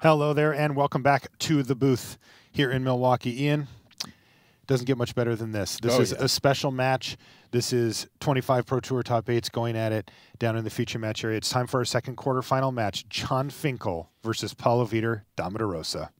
Hello there, and welcome back to the booth here in Milwaukee. Ian, doesn't get much better than this. This Oh, is yeah. a special match. This is 25 Pro Tour top eights going at it down in the feature match area. It's time for our second quarterfinal match Jon Finkel versus Paulo Vitor Damo Da Rosa.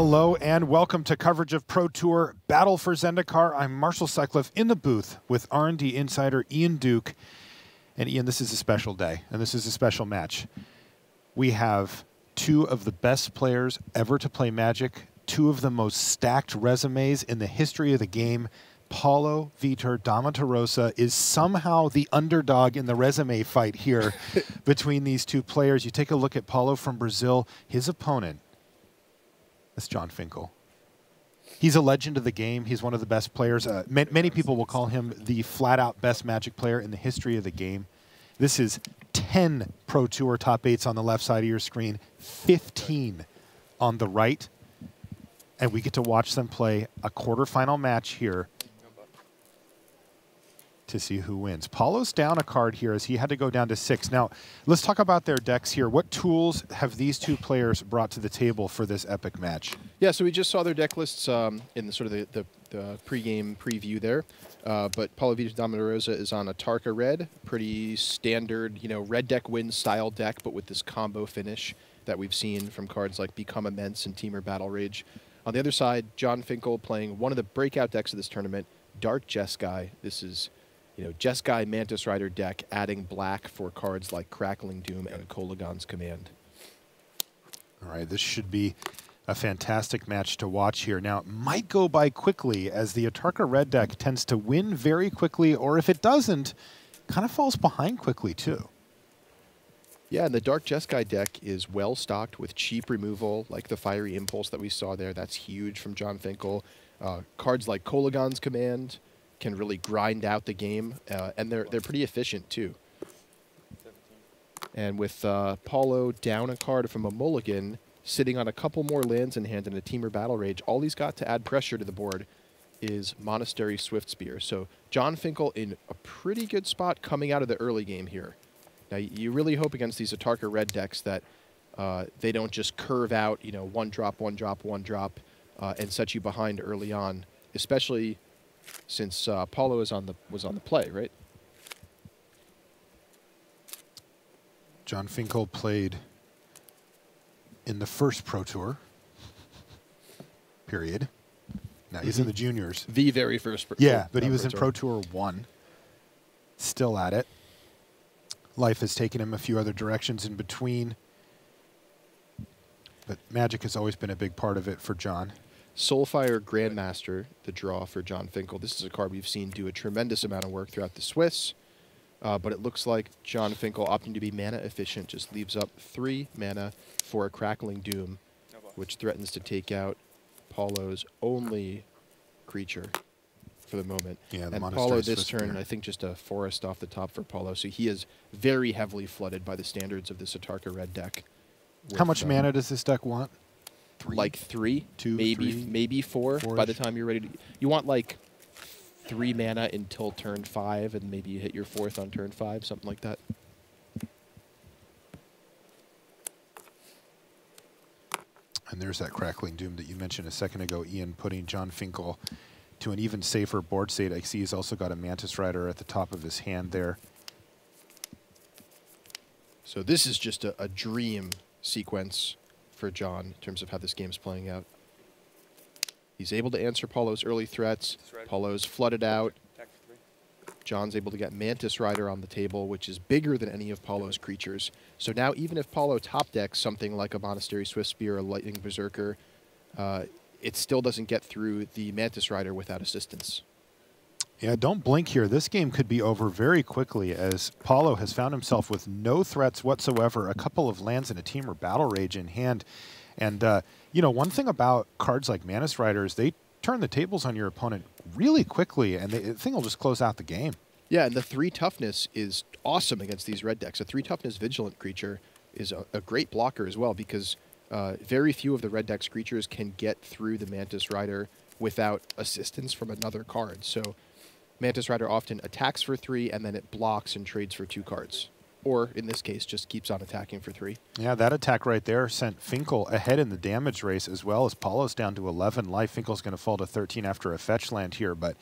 Hello and welcome to coverage of Pro Tour Battle for Zendikar. I'm Marshall Sutcliffe in the booth with R&D insider Ian Duke. And Ian, this is a special day and this is a special match. We have two of the best players ever to play Magic, two of the most stacked resumes in the history of the game. Paulo Vitor Damo Da Rosa is somehow the underdog in the resume fight here between these two players. You take a look at Paulo from Brazil, his opponent that's Jon Finkel. He's a legend of the game. He's one of the best players. Uh, ma- many people will call him the flat out best Magic player in the history of the game. This is 10 Pro Tour top eights on the left side of your screen, 15 on the right. And we get to watch them play a quarterfinal match here to see who wins. Paulo's down a card here as he had to go down to six. Now, let's talk about their decks here. What tools have these two players brought to the table for this epic match? Yeah, so we just saw their deck lists um, in the sort of the, the, the pregame preview there. Uh, but Paulo Vitor Damo Da Rosa is on Atarka red, pretty standard, you know, red deck win style deck, but with this combo finish that we've seen from cards like Become Immense and Temur Battle Rage. On the other side, Jon Finkel playing one of the breakout decks of this tournament, Dark Jeskai. This is, you know, Jeskai Mantis Rider deck, adding black for cards like Crackling Doom and Kolaghan's Command. All right, this should be a fantastic match to watch here. Now, it might go by quickly as the Atarka red deck tends to win very quickly, or if it doesn't, kind of falls behind quickly too. Yeah, and the Dark Jeskai deck is well stocked with cheap removal, like the Fiery Impulse that we saw there. That's huge from Jon Finkel. Uh, cards like Kolaghan's Command can really grind out the game, uh, and they're they're pretty efficient too. And with uh, Paulo down a card from a mulligan, sitting on a couple more lands in hand and a Temur Battle Rage, all he's got to add pressure to the board is Monastery Swiftspear. So Jon Finkel in a pretty good spot coming out of the early game here. Now you really hope against these Atarka red decks that uh, they don't just curve out, you know, one drop, one drop, one drop, uh, and set you behind early on. Especially since uh, Paulo is on the was on the play, right? Jon Finkel played in the first Pro Tour, period. Now he's in the juniors. The very first. Pro- Yeah, but uh, he was in Pro Tour 1. Still at it. Life has taken him a few other directions in between. But Magic has always been a big part of it for Jon. Soulfire Grandmaster, the draw for Jon Finkel. This is a card we've seen do a tremendous amount of work throughout the Swiss. Uh, but it looks like Jon Finkel opting to be mana efficient just leaves up three mana for a Crackling Doom, which threatens to take out Paulo's only creature for the moment. Yeah, the and Monastery Paulo this turn, Spear. I think just a forest off the top for Paulo. So he is very heavily flooded by the standards of the Atarka red deck. How much um, mana does this deck want? Like three, Two, maybe three, maybe four. By the time you're ready to, you want like three mana until turn five, and maybe you hit your fourth on turn five, something like that. And there's that crackling doom that you mentioned a second ago, Ian, putting Jon Finkel to an even safer board state. I see he's also got a Mantis Rider at the top of his hand there. So this is just a, a dream sequence for Jon in terms of how this game's playing out. He's able to answer Paulo's early threats. Paulo's flooded out. Jon's able to get Mantis Rider on the table, which is bigger than any of Paulo's creatures. So now, even if Paulo top decks something like a Monastery Swiftspear or Lightning Berserker, uh, it still doesn't get through the Mantis Rider without assistance. Yeah, don't blink here. This game could be over very quickly as Paulo has found himself with no threats whatsoever, a couple of lands and a Temur Battle Rage in hand. And, uh, you know, one thing about cards like Mantis Riders, they turn the tables on your opponent really quickly, and they, the thing will just close out the game. Yeah, and the three toughness is awesome against these red decks. A three toughness vigilant creature is a, a great blocker as well because uh, very few of the red deck's creatures can get through the Mantis Rider without assistance from another card. So Mantis Rider often attacks for three and then it blocks and trades for two cards. Or in this case, just keeps on attacking for three. Yeah, that attack right there sent Finkel ahead in the damage race as well as Paulo's down to 11 life. Finkel's going to fall to 13 after a fetch land here, but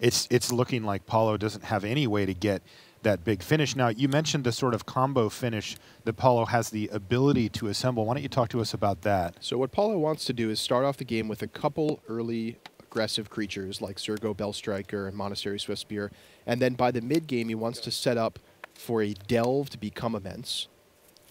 it's it's looking like Paulo doesn't have any way to get that big finish. Now, you mentioned the sort of combo finish that Paulo has the ability to assemble. Why don't you talk to us about that? So what Paulo wants to do is start off the game with a couple early aggressive creatures like Zurgo Bellstriker and Monastery Swiftspear, and then by the mid game he wants to set up for a Delve to become immense,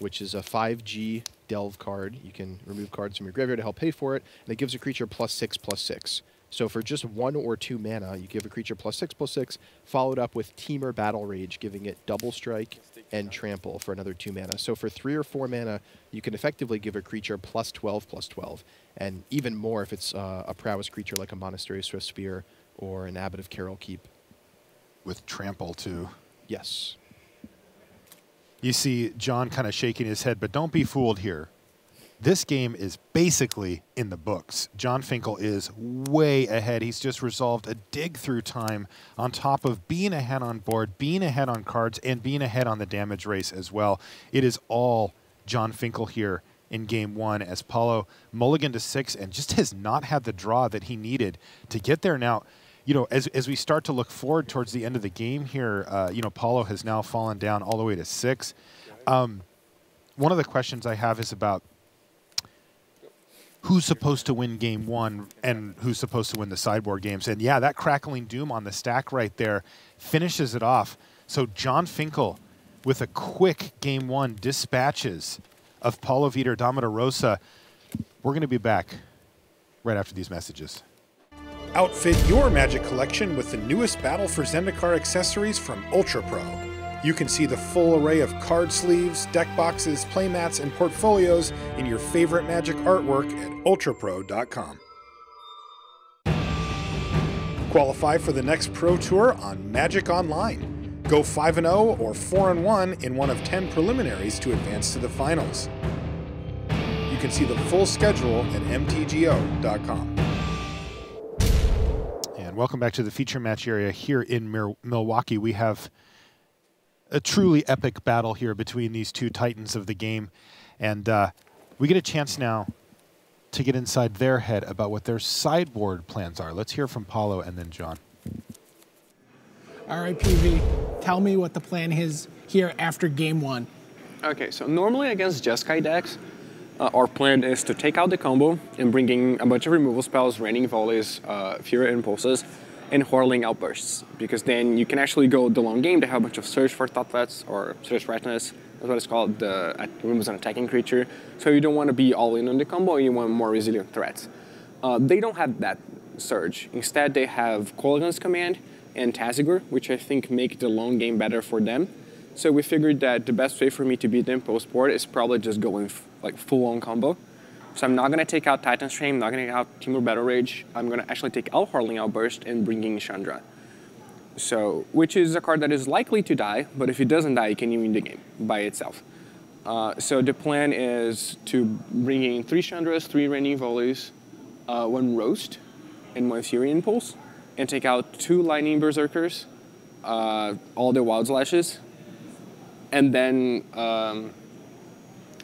which is a 5G Delve card. You can remove cards from your graveyard to help pay for it, and it gives a creature plus six plus six. So for just one or two mana, you give a creature plus six plus six, followed up with Temur Battle Rage, giving it double strike and trample for another two mana. So for three or four mana, you can effectively give a creature plus 12 plus 12, and even more if it's uh, a prowess creature like a Monastery Swiftspear or an Abbot of Keral Keep. With trample, too. Yes. You see John kind of shaking his head, but don't be fooled here this game is basically in the books. Jon Finkel is way ahead. He's just resolved a dig through time on top of being ahead on board, being ahead on cards, and being ahead on the damage race as well. It is all Jon Finkel here in game one as Paulo mulligan to six and just has not had the draw that he needed to get there. Now, you know, as, as we start to look forward towards the end of the game here, uh, you know, Paulo has now fallen down all the way to six. Um, one of the questions I have is about who's supposed to win game one and who's supposed to win the sideboard games. And yeah, that crackling doom on the stack right there finishes it off. So Jon Finkel with a quick game one dispatches of Paulo Vitor Rosa. We're going to be back right after these messages. Outfit your Magic collection with the newest Battle for Zendikar accessories from Ultra Pro. You can see the full array of card sleeves, deck boxes, playmats, and portfolios in your favorite Magic artwork at ultrapro.com. Qualify for the next Pro Tour on Magic Online. Go 5 0 or 4 1 in one of 10 preliminaries to advance to the finals. You can see the full schedule at mtgo.com. And welcome back to the feature match area here in Milwaukee. We have a truly epic battle here between these two titans of the game. And uh, we get a chance now to get inside their head about what their sideboard plans are. Let's hear from Paulo and then Jon. All right, PV, tell me what the plan is here after game one. Okay, so normally against Jeskai decks, uh, our plan is to take out the combo and bring in a bunch of removal spells, raining volleys, uh, Fiery Impulses, and whirling outbursts, because then you can actually go the long game to have a bunch of search for Thoughtflats or search retinus, that's what it's called, the removes an attacking creature. So you don't want to be all in on the combo, you want more resilient threats. Uh, they don't have that surge. Instead, they have Kolaghan's Command and Tasigur, which I think make the long game better for them. So we figured that the best way for me to beat them post-board is probably just going like full-on combo. So I'm not going to take out Titan's Frame, not going to take out Temur Battle Rage. I'm going to actually take out Whirling Outburst and bring in Chandra. So, which is a card that is likely to die, but if it doesn't die, it can win the game by itself. Uh, so the plan is to bring in three Chandras, three Raining Volleys, uh, one Roast, and one Fiery Impulse, and take out two Lightning Berserkers, uh, all the Wild Slashes, and then um,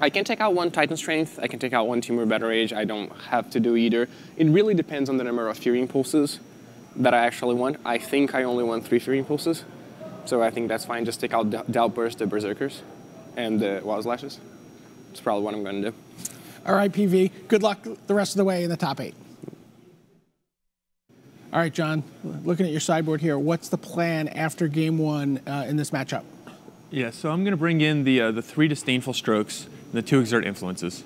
I can take out one Titan Strength, I can take out one Temur Battle Rage, I don't have to do either. It really depends on the number of Fiery Impulses that I actually want. I think I only want three Fiery Impulses, so I think that's fine. Just take out the Outburst, the Berserkers, and the Wild Slashes. That's probably what I'm going to do. All right, PV. Good luck the rest of the way in the top eight. All right, Jon, looking at your sideboard here, what's the plan after game one uh, in this matchup? Yeah, so I'm going to bring in the, uh, the three disdainful strokes the two exert influences.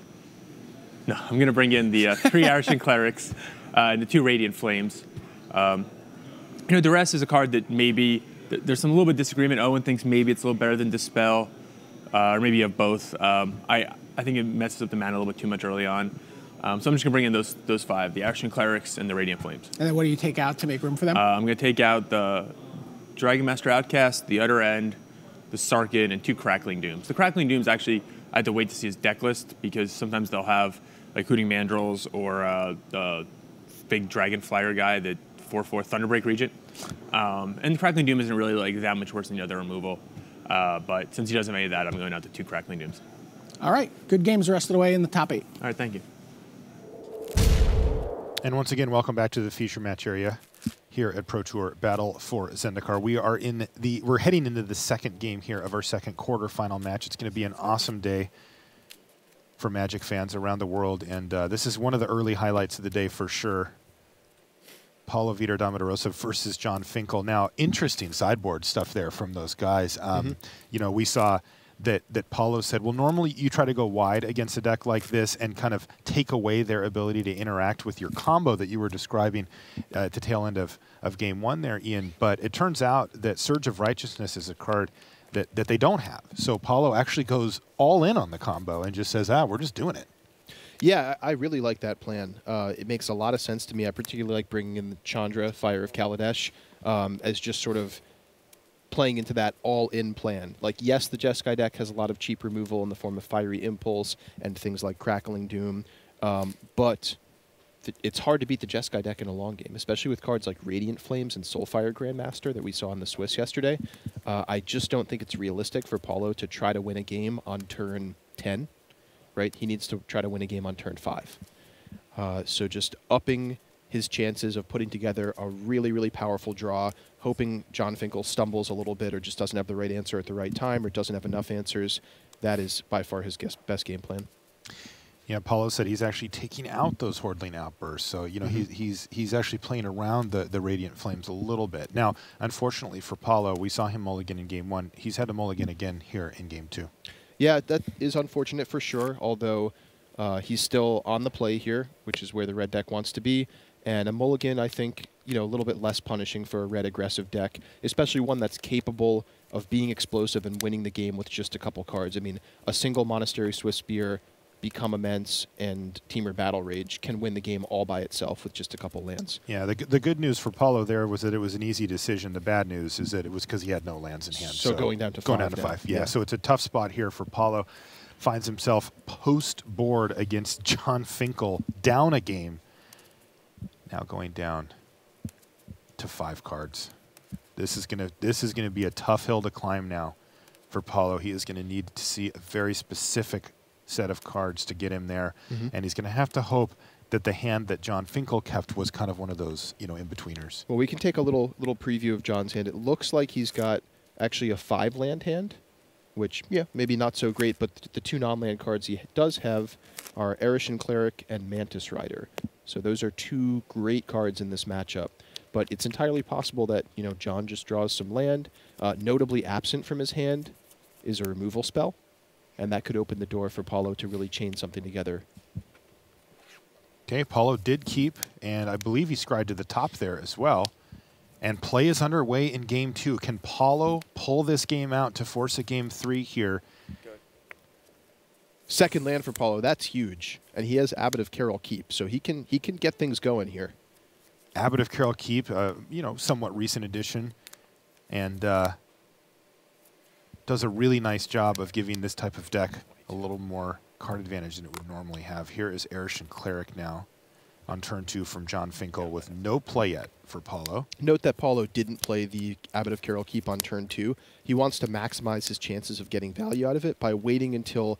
No, I'm going to bring in the uh, three Arashin clerics uh, and the two radiant flames. Um, you know, duress is a card that maybe there's some little bit of disagreement. Owen thinks maybe it's a little better than dispel, uh, or maybe you have both. Um, I I think it messes up the mana a little bit too much early on. Um, so I'm just gonna bring in those those five: the Arashin clerics and the radiant flames. And then what do you take out to make room for them? Uh, I'm gonna take out the Dragonmaster Outcast, the Utter End, the Sarkhan, and two Crackling Dooms. The Crackling Dooms actually, I had to wait to see his deck list because sometimes they'll have like Hooting Mandrills or uh, the big Dragon Flyer guy that 4-4 Thunderbreak Regent. Um, and Crackling Doom isn't really like that much worse than the other removal. Uh, but since he doesn't have any of that, I'm going out to two Crackling Dooms. All right, good games the rest of the way in the top eight. All right, thank you. And once again, welcome back to the feature match area here at Pro Tour Battle for Zendikar. We are in the we're heading into the second game here of our second quarterfinal match. It's going to be an awesome day for Magic fans around the world, and uh, this is one of the early highlights of the day for sure. Paulo Vitor Damo Da Rosa versus Jon Finkel. Now, interesting sideboard stuff there from those guys. Um, Mm-hmm. You know, we saw that that Paulo said, well, normally you try to go wide against a deck like this and kind of take away their ability to interact with your combo that you were describing uh, at the tail end of, of game one there, Ian. But it turns out that Surge of Righteousness is a card that, that they don't have. So Paulo actually goes all in on the combo and just says, ah, we're just doing it. Yeah, I really like that plan. Uh, it makes a lot of sense to me. I particularly like bringing in the Chandra, Fire of Kaladesh, um, as just sort of playing into that all-in plan. Like, yes, the Jeskai deck has a lot of cheap removal in the form of Fiery Impulse and things like Crackling Doom, um, but it's hard to beat the Jeskai deck in a long game, especially with cards like Radiant Flames and Soulfire Grandmaster that we saw in the Swiss yesterday. Uh, I just don't think it's realistic for Paulo to try to win a game on turn 10 right? He needs to try to win a game on turn five. Uh, so just upping his chances of putting together a really, really powerful draw, hoping Jon Finkel stumbles a little bit or just doesn't have the right answer at the right time or doesn't have enough answers. That is by far his guess- best game plan. Yeah, Paulo said he's actually taking out those Hordeling outbursts. So you know Mm-hmm. he's he's he's actually playing around the the radiant flames a little bit. Now, unfortunately for Paulo, we saw him mulligan in game one. He's had to mulligan again here in game two. Yeah, that is unfortunate for sure, although uh, he's still on the play here, which is where the red deck wants to be. And a mulligan, I think, you know, a little bit less punishing for a red aggressive deck, especially one that's capable of being explosive and winning the game with just a couple cards. I mean, a single Monastery Swiftspear, Become Immense, and Temur Battle Rage can win the game all by itself with just a couple lands. Yeah, the, the good news for Paulo there was that it was an easy decision. The bad news is that it was because he had no lands in hand. So going down to going five down to now. five. Yeah, Yeah. so it's a tough spot here for Paulo. Finds himself post board against Jon Finkel, down a game. Now going down to five cards. This is gonna this is gonna be a tough hill to climb now for Paulo. He is gonna need to see a very specific set of cards to get him there, Mhm. and he's gonna have to hope that the hand that Jon Finkel kept was kind of one of those you know in betweeners. Well, we can take a little little preview of Jon's hand. It looks like he's got actually a five land hand, which yeah maybe not so great. But th- the two non land cards he does have are Arashin Cleric and Mantis Rider. So those are two great cards in this matchup. But it's entirely possible that you know Jon just draws some land. Uh, notably absent from his hand is a removal spell, and that could open the door for Paulo to really chain something together. Okay, Paulo did keep, and I believe he scried to the top there as well. And play is underway in game two. Can Paulo pull this game out to force a game three here? Second land for Paulo, that's huge, and he has Abbot of Keral Keep, so he can he can get things going here. Abbot of Keral Keep, uh, you know, somewhat recent addition, and uh, does a really nice job of giving this type of deck a little more card advantage than it would normally have. Here is Arashin Cleric now on turn two from Jon Finkel with no play yet for Paulo. Note that Paulo didn't play the Abbot of Keral Keep on turn two. He wants to maximize his chances of getting value out of it by waiting until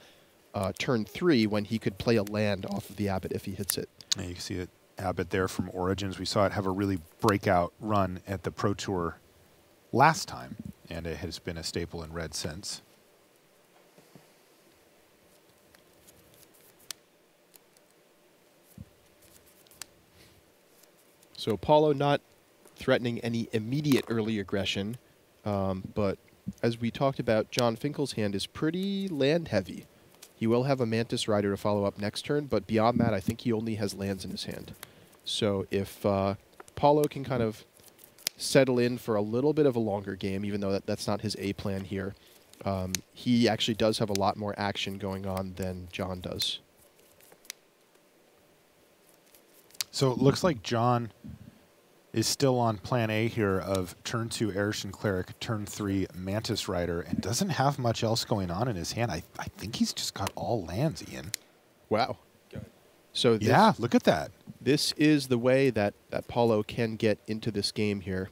uh, turn three when he could play a land off of the Abbot if he hits it. And you can see that Abbot there from Origins. We saw it have a really breakout run at the Pro Tour last time, and it has been a staple in red since. So Paulo not threatening any immediate early aggression, um, but as we talked about, Jon Finkel's hand is pretty land heavy. He will have a Mantis Rider to follow up next turn, but beyond that, I think he only has lands in his hand. So if uh, Paulo can kind of settle in for a little bit of a longer game, even though that, that's not his A plan here, um, he actually does have a lot more action going on than Jon does. So it looks like Jon is still on plan A here of turn two Arashin Cleric, turn three Mantis Rider, and doesn't have much else going on in his hand. I, I think he's just got all lands, Ian. Wow. So this, Yeah, look at that. this is the way that, that Paulo can get into this game here.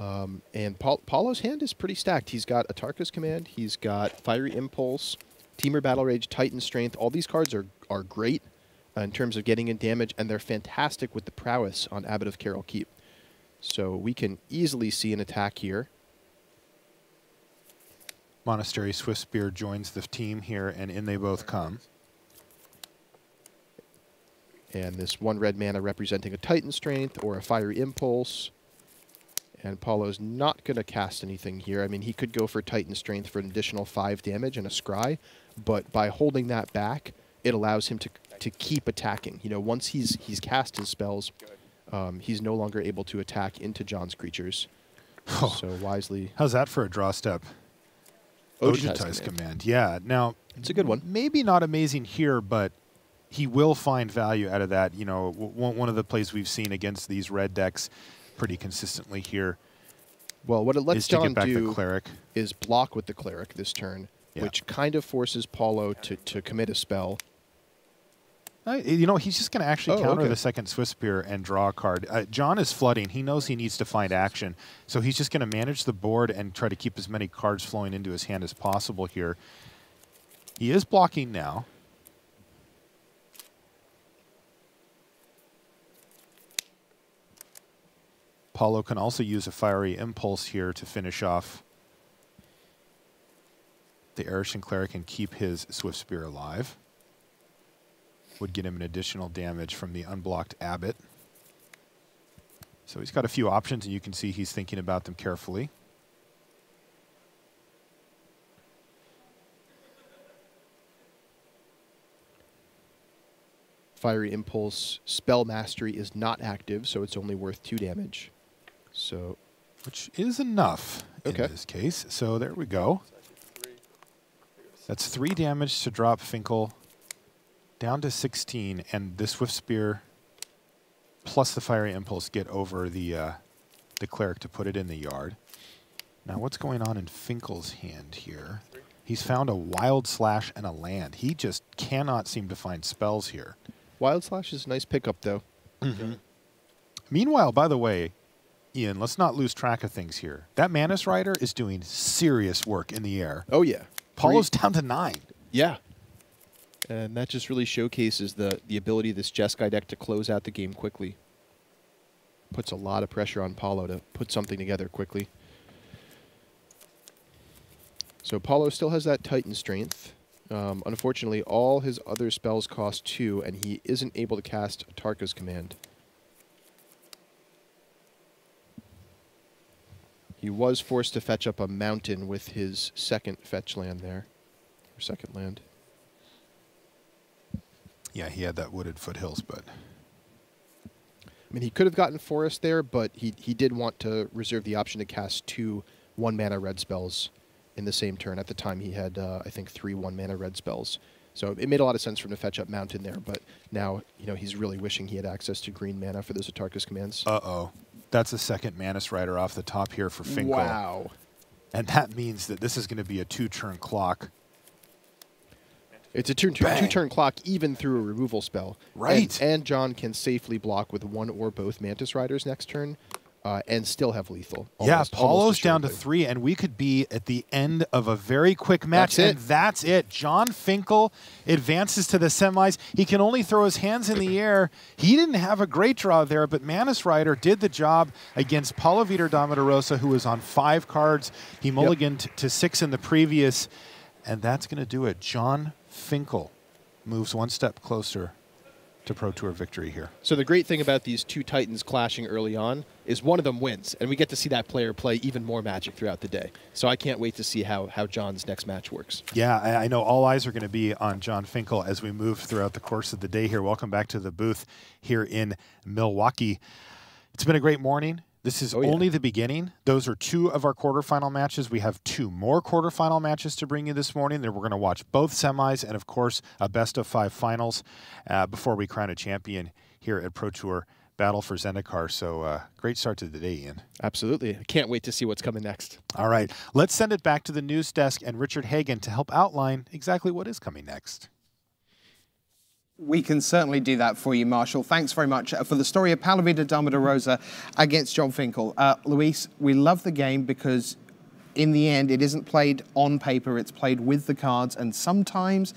Um, and Paul, Paulo's hand is pretty stacked. He's got Atarka's Command. He's got Fiery Impulse, Temur Battle Rage, Titan Strength. All these cards are, are great Uh, in terms of getting in damage, and they're fantastic with the prowess on Abbot of Keral Keep. So we can easily see an attack here. Monastery Swiftspear joins the team here, and in they both come. And this one red mana representing a Titan Strength or a Fiery Impulse. And Paulo's not going to cast anything here. I mean, he could go for Titan Strength for an additional 5 damage and a Scry, but by holding that back, it allows him to, to keep attacking. You know, once he's, he's cast his spells, um, he's no longer able to attack into Jon's creatures. Oh. So wisely, How's that for a draw step? Ojutai's Ojutai's command. command. Yeah. Now, It's a good one. Maybe not amazing here, but he will find value out of that. You know, w- one one of the plays we've seen against these red decks pretty consistently here Well, what it lets Jon back do the cleric. is block with the cleric this turn, Yeah. which kind of forces Paulo to, to commit a spell. Uh, you know, he's just going to actually Oh, counter okay. the second Swiftspear and draw a card. Uh, Jon is flooding. He knows he needs to find action. So he's just going to manage the board and try to keep as many cards flowing into his hand as possible here. He is blocking now. Paulo can also use a Fiery Impulse here to finish off the Arashin Cleric and keep his Swiftspear alive would get him an additional damage from the unblocked abbot. So he's got a few options, and you can see he's thinking about them carefully. Fiery Impulse spell mastery is not active, so it's only worth two damage. So Which is enough Okay. in this case. So there we go. That's three damage to drop Finkel down to 16, and the Swift Spear plus the Fiery Impulse get over the uh, the cleric to put it in the yard. Now, what's going on in Finkel's hand here? He's found a Wild Slash and a land. He just cannot seem to find spells here. Wild Slash is a nice pickup, though. Meanwhile, by the way, Ian, let's not lose track of things here. That Mantis Rider is doing serious work in the air. Oh yeah, Paulo's down to nine. yeah, and that just really showcases the the ability of this Jeskai deck to close out the game quickly. Puts a lot of pressure on Paulo to put something together quickly. So Paulo still has that Titan strength. Um, unfortunately, all his other spells cost two, and he isn't able to cast Atarka's command. He was forced to fetch up a mountain with his second fetch land there, or second land. Yeah, he had that wooded foothills, but I mean, he could have gotten forest there, but he he did want to reserve the option to cast two one mana red spells in the same turn. At the time, he had uh, I think three one mana red spells, so it made a lot of sense for him to fetch up mountain there. But now you know he's really wishing he had access to green mana for those Atarka's commands. uh oh. That's a second Mantis Rider off the top here for Finkel. Wow. And that means that this is going to be a two turn clock. It's a turn two, two turn clock even through a removal spell. Right. And, and Jon can safely block with one or both Mantis Riders next turn, uh, and still have lethal. yeah, Paulo's down to three, and we could be at the end of a very quick match. That's and it. that's it. Jon Finkel advances to the semis. He can only throw his hands in the air. He didn't have a great draw there, but Mantis Rider did the job against Paulo Vitor Damo Da Rosa, who was on five cards. He mulliganed to six in the previous, and that's going to do it. Jon Finkel moves one step closer to Pro Tour victory here. So the great thing about these two Titans clashing early on is one of them wins, and we get to see that player play even more Magic throughout the day. So I can't wait to see how, how Jon's next match works. Yeah, I, I know all eyes are going to be on Jon Finkel as we move throughout the course of the day here. Welcome back to the booth here in Milwaukee. It's been a great morning. This is Oh, yeah. only the beginning. Those are two of our quarterfinal matches. We have two more quarterfinal matches to bring you this morning. Then we're going to watch both semis and, of course, a best of five finals uh, before we crown a champion here at Pro Tour battle for Zendikar. So uh, great start to the day, Ian. Absolutely. I can't wait to see what's coming next. All right, let's send it back to the news desk and Richard Hagon to help outline exactly what is coming next. We can certainly do that for you, Marshall. Thanks very much uh, for the story of Paulo Vitor Damo Da Rosa against Jon Finkel. Uh, Luis, we love the game because in the end, it isn't played on paper, it's played with the cards, and sometimes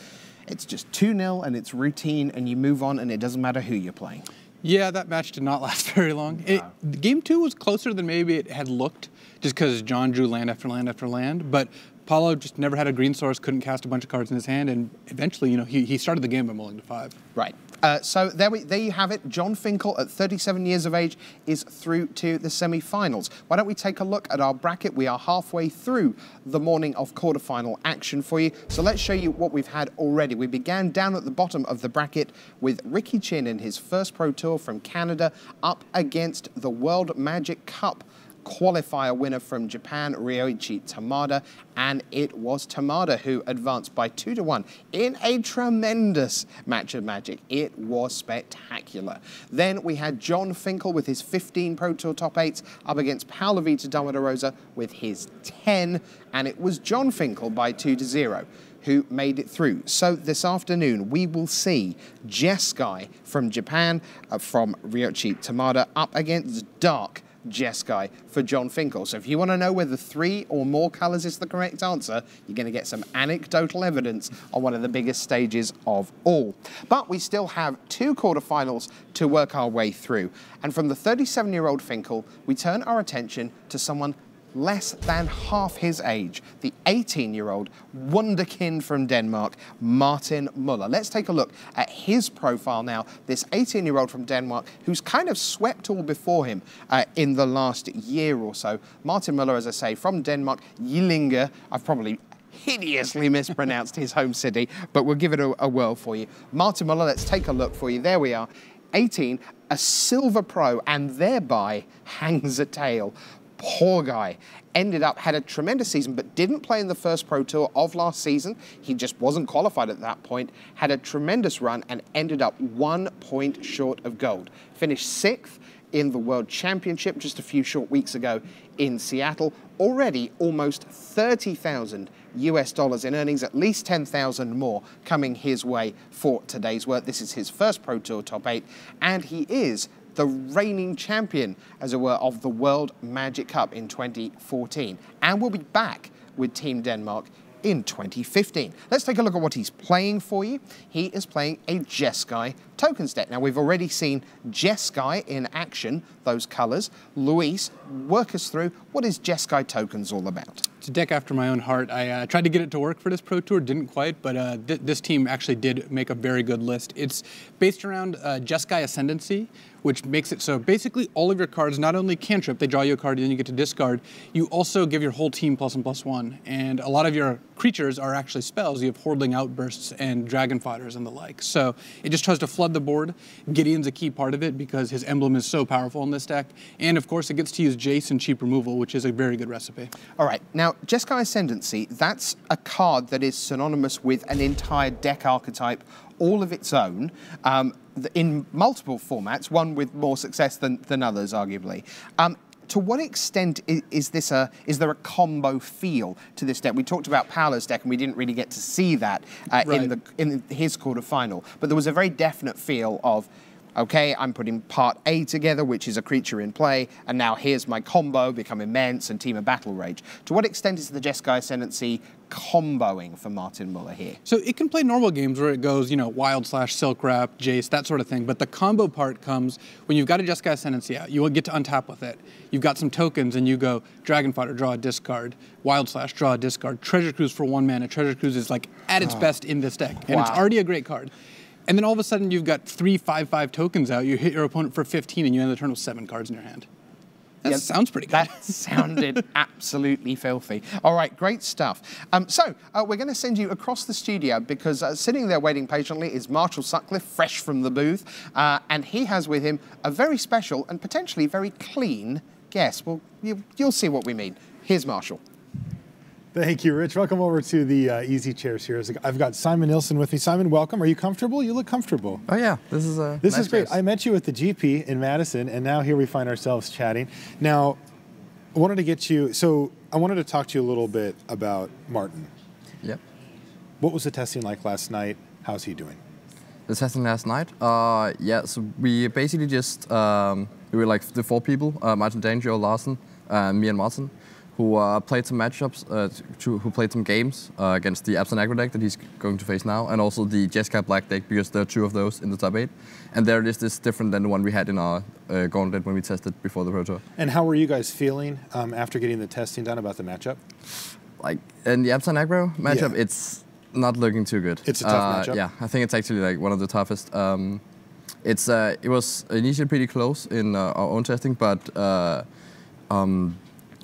it's just 2 0 and it's routine, and you move on, and it doesn't matter who you're playing. Yeah, that match did not last very long. It, game two was closer than maybe it had looked, just because Jon drew land after land after land. But Paulo just never had a green source, couldn't cast a bunch of cards in his hand, and eventually, you know, he, he started the game by mulling to five. Right. Uh, so there, we, there you have it. Jon Finkel, at 37 years of age, is through to the semi-finals. Why don't we take a look at our bracket? We are halfway through the morning of quarterfinal action for you. So let's show you what we've had already. We began down at the bottom of the bracket with Ricky Chin in his first Pro Tour from Canada up against the World Magic Cup qualifier winner from Japan, Ryoichi Tamada, and it was Tamada who advanced by two to one in a tremendous match of magic. It was spectacular. Then we had Jon Finkel with his 15 Pro Tour top eights up against Paulo Vitor Damo Da Rosa with his 10, and it was Jon Finkel by two to zero who made it through. So this afternoon, we will see Jeskai from Japan, uh, from Ryoichi Tamada, up against Dark Jeskai for Jon Finkel. So if you want to know whether three or more colours is the correct answer, you're going to get some anecdotal evidence on one of the biggest stages of all. But we still have two quarterfinals to work our way through. And from the 37-year-old Finkel, we turn our attention to someone less than half his age, the 18-year-old wonderkin from Denmark, Martin Muller. Let's take a look at his profile now, this 18-year-old from Denmark who's kind of swept all before him uh, in the last year or so. Martin Muller, as I say, from Denmark, Jyllinge, I've probably hideously mispronounced his home city, but we'll give it a, a whirl for you. Martin Muller, let's take a look for you. There we are. 18, a silver pro, and thereby hangs a tale poor guy. Ended up, had a tremendous season, but didn't play in the first Pro Tour of last season. He just wasn't qualified at that point. Had a tremendous run and ended up one point short of gold. Finished sixth in the World Championship just a few short weeks ago in Seattle. Already almost 30,000 US dollars in earnings, at least 10,000 more coming his way for today's work. This is his first Pro Tour top eight, and he is the reigning champion, as it were, of the World Magic Cup in 2014. And will be back with Team Denmark in 2015. Let's take a look at what he's playing for you. He is playing a Jeskai tokens deck. Now, we've already seen Jeskai in action, those colors. Luis, work us through what is Jeskai tokens all about? It's a deck after my own heart. I uh, tried to get it to work for this Pro Tour, didn't quite, but uh, th this team actually did make a very good list. It's based around uh, Jeskai Ascendancy, which makes it so basically all of your cards not only cantrip, they draw you a card and then you get to discard, you also give your whole team plus and plus one. And a lot of your creatures are actually spells. You have Hordeling Outbursts and Dragon Fodders and the like. So it just tries to flood the board. Gideon's a key part of it because his emblem is so powerful in this deck. And of course, it gets to use Jace and cheap removal, which is a very good recipe. All right, now Jeskai Ascendancy, that's a card that is synonymous with an entire deck archetype all of its own um, in multiple formats, one with more success than, than others, arguably. Um, to what extent is, is, this a is there a combo feel to this deck? We talked about Paulo's deck, and we didn't really get to see that uh, right. in the in his quarterfinal. But there was a very definite feel of okay, I'm putting part A together, which is a creature in play, and now here's my combo, become immense, and Temur Battle Rage. To what extent is the Jeskai Ascendancy comboing for Martin Muller here? So it can play normal games where it goes, you know, Wild Slash, Silk Wrap, Jace, that sort of thing, but the combo part comes when you've got a Jeskai Ascendancy out, you will get to untap with it. You've got some tokens and you go Dragon Fodder, draw a discard, Wild Slash, draw a discard, Treasure Cruise for one mana. Treasure Cruise is like at its oh. best in this deck, and wow. it's already a great card. And then all of a sudden you've got three five five tokens out, you hit your opponent for 15 and you end the turn with seven cards in your hand. That yeah, sounds pretty good. That sounded absolutely filthy. All right, great stuff. Um, so uh, we're going to send you across the studio because uh, sitting there waiting patiently is Marshall Sutcliffe, fresh from the booth, uh, and he has with him a very special and potentially very clean guest. Well, you, you'll see what we mean. Here's Marshall. Thank you, Rich. Welcome over to the uh, easy chairs here. I've got Simon Nielsen with me. Simon, welcome. Are you comfortable? You look comfortable. Oh yeah, this is a. This nice is great. I met you at the GP in Madison, and now here we find ourselves chatting. Now, I wanted to get you. So I wanted to talk to you a little bit about Martin. Yep. What was the testing like last night? How's he doing? The testing last night. Uh, yeah. So we basically just um, we were like the four people: uh, Martin Danger, Larsen, uh, me, and Martin, who uh, played some matchups, uh, to, who played some games uh, against the Abzan Aggro deck that he's going to face now, and also the Jeskai Black deck because there are two of those in the top eight, and there it is, is different than the one we had in our uh, gauntlet when we tested before the Pro Tour. And how were you guys feeling um, after getting the testing done about the matchup? like in the Abzan Aggro matchup, Yeah. it's not looking too good. It's a tough Uh, matchup? Yeah, I think it's actually like one of the toughest. Um, it's uh, it was initially pretty close in uh, our own testing, but uh, um,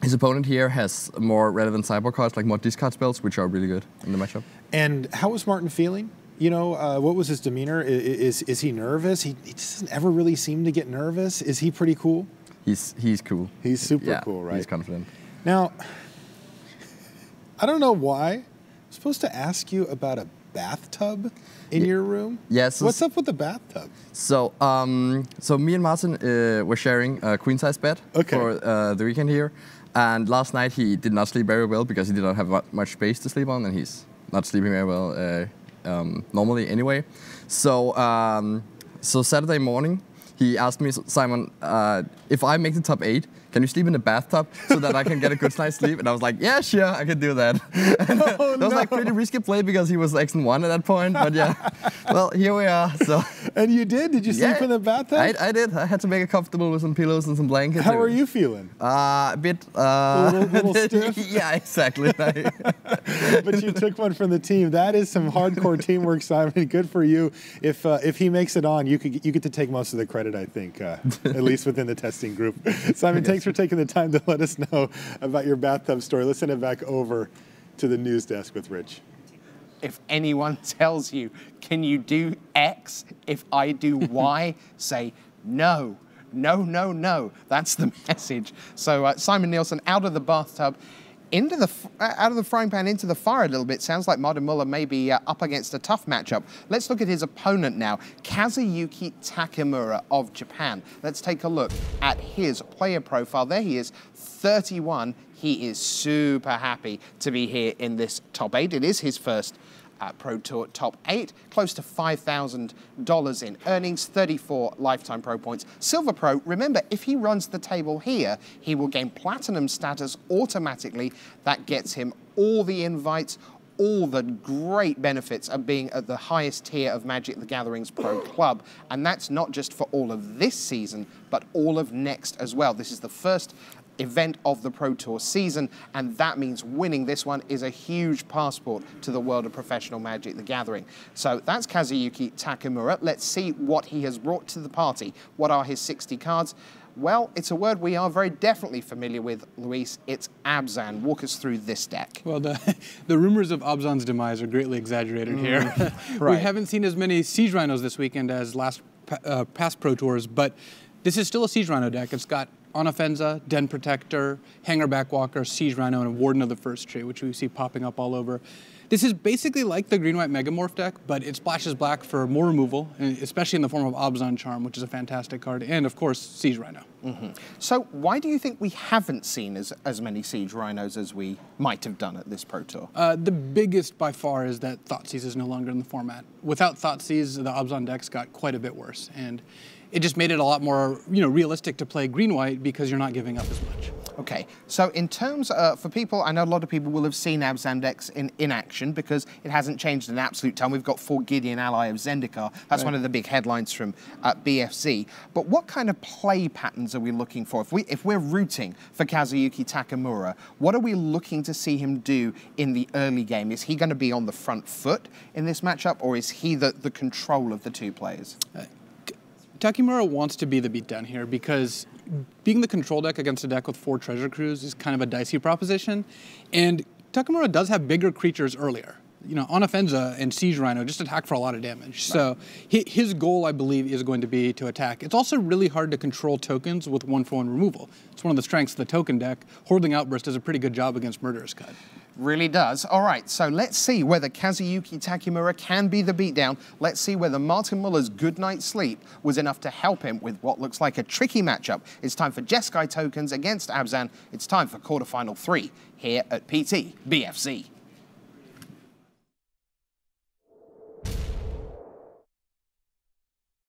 his opponent here has more relevant cyborg cards, like more discard spells, which are really good in the matchup. And how was Martin feeling? You know, uh, what was his demeanor? I- i- Is is he nervous? He, he doesn't ever really seem to get nervous. Is he pretty cool? He's he's cool. He's super yeah, cool, right? He's confident. Now, I don't know why. I'm supposed to ask you about a bathtub in your room. Yes, What's up with the bathtub? So, um, so me and Martin uh, were sharing a queen size bed Okay. for uh, the weekend here, and last night he did not sleep very well because he did not have much space to sleep on, and he's not sleeping very well uh, um, normally anyway. So, um, so Saturday morning he asked me, Simon, uh, if I make the top eight, can you sleep in the bathtub so that I can get a good night's sleep? And I was like, yeah, sure, I can do that. And that was like pretty risky play because he was X and one at that point. But yeah, well, here we are. So. And you did? Did you sleep in the bathtub? I, I did. I had to make it comfortable with some pillows and some blankets. How are you feeling? Uh, a bit. Uh, little- little stiff? yeah, exactly. but you took one from the team. That is some hardcore teamwork, Simon. Good for you. If uh, if he makes it on, you could you get to take most of the credit. I think, uh, at least within the testing group. Simon, thanks for taking the time to let us know about your bathtub story. Let's send it back over to the news desk with Rich. if anyone tells you, can you do X if I do Y, say no. No, no, no. That's the message. So uh, Simon Nielsen out of the bathtub, into the out of the frying pan into the fire a little bit. Sounds like Martin Muller may be uh, up against a tough matchup. Let's look at his opponent now, Kazuyuki Takimura of Japan. Let's take a look at his player profile. There he is, 31. He is super happy to be here in this top eight. It is his first uh, Pro Tour top eight, close to $5,000 in earnings, 34 lifetime Pro points. Silver Pro, remember, if he runs the table here, he will gain platinum status automatically. That gets him all the invites, all the great benefits of being at the highest tier of Magic the Gathering's Pro Club. And that's not just for all of this season, but all of next as well. This is the first event of the Pro Tour season, and that means winning this one is a huge passport to the world of professional Magic the Gathering. So that's Kazuyuki Takimura. Let's see what he has brought to the party. What are his 60 cards? Well, it's a word we are very definitely familiar with, Luis. It's Abzan. Walk us through this deck. Well, the, the rumors of Abzan's demise are greatly exaggerated here. right. we haven't seen as many Siege Rhinos this weekend as last uh, past Pro Tours, but this is still a Siege Rhino deck. It's got Anafenza, Den Protector, Hangarback Walker, Siege Rhino, and Warden of the First Tree, which we see popping up all over. This is basically like the Green White Megamorph deck, but it splashes black for more removal, especially in the form of Abzan Charm, which is a fantastic card, and of course, Siege Rhino. So, why do you think we haven't seen as, as many Siege Rhinos as we might have done at this Pro Tour? Uh, the biggest by far is that Thoughtseize is no longer in the format. Without Thoughtseize, the Abzan decks got quite a bit worse, and it just made it a lot more, you know, realistic to play green-white because you're not giving up as much. Okay, so in terms uh, for people, I know a lot of people will have seen Abzan decks in, in action because it hasn't changed an absolute ton. We've got Fort Gideon ally of Zendikar. That's one of the big headlines from uh, BFZ. But what kind of play patterns are we looking for? If we if we're rooting for Kazuyuki Takimura, what are we looking to see him do in the early game? Is he going to be on the front foot in this matchup, or is he the, the control of the two players? Takimura wants to be the beatdown here because being the control deck against a deck with four Treasure Cruise is kind of a dicey proposition. And Takimura does have bigger creatures earlier. You know, Anafenza uh, and Siege Rhino just attack for a lot of damage. So his goal, I believe, is going to be to attack. It's also really hard to control tokens with one for one removal. It's one of the strengths of the token deck. Hordeling Outburst does a pretty good job against Murderous Cut. Really does. All right, so let's see whether Kazuyuki Takimura can be the beatdown. Let's see whether Martin Muller's good night's sleep was enough to help him with what looks like a tricky matchup. It's time for Jeskai tokens against Abzan. It's time for quarterfinal three here at PT BFZ.